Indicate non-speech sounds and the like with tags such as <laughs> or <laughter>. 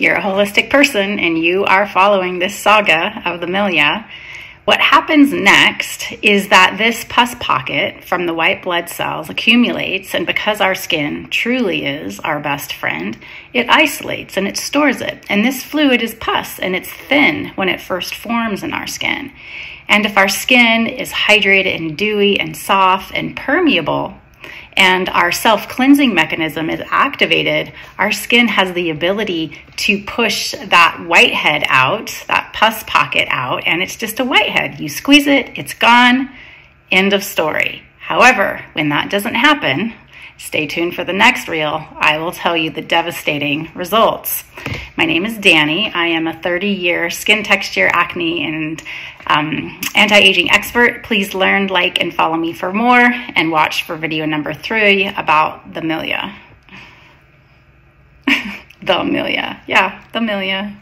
you're a holistic person and you are following this saga of the milia, what happens next is that this pus pocket from the white blood cells accumulates, and because our skin truly is our best friend, it isolates and it stores it. And this fluid is pus, and it's thin when it first forms in our skin. And if our skin is hydrated and dewy and soft and permeable, and our self cleansing mechanism is activated, our skin has the ability to push that whitehead out, that pus pocket out, and it's just a whitehead. You squeeze it, it's gone, end of story. However, when that doesn't happen, Stay tuned for the next reel. I will tell you the devastating results. My name is Danny. I am a 30 year skin texture, acne, and um, anti aging expert. Please learn, like, and follow me for more and watch for video number three about the milia. <laughs> the milia. Yeah, the milia.